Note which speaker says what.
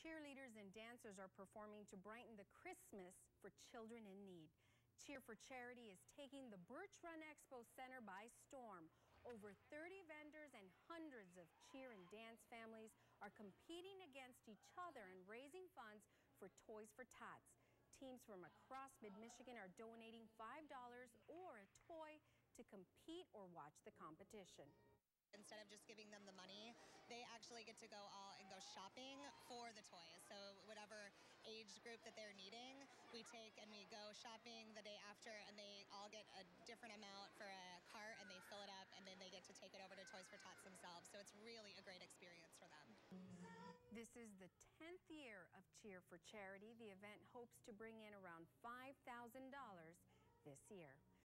Speaker 1: cheerleaders and dancers are performing to brighten the Christmas for children in need. Cheer for Charity is taking the Birch Run Expo Center by storm. Over 30 vendors and hundreds of cheer and dance families are competing against each other and raising funds for Toys for Tots. Teams from across mid-Michigan are donating $5 or a toy to compete or watch the competition.
Speaker 2: Instead of just giving them the money, they actually get to go all and go shopping the toys. So whatever age group that they're needing, we take and we go shopping the day after and they all get a different amount for a cart and they fill it up and then they get to take it over to Toys for Tots themselves. So it's really a great experience for them.
Speaker 1: This is the 10th year of Cheer for Charity. The event hopes to bring in around $5,000 this year.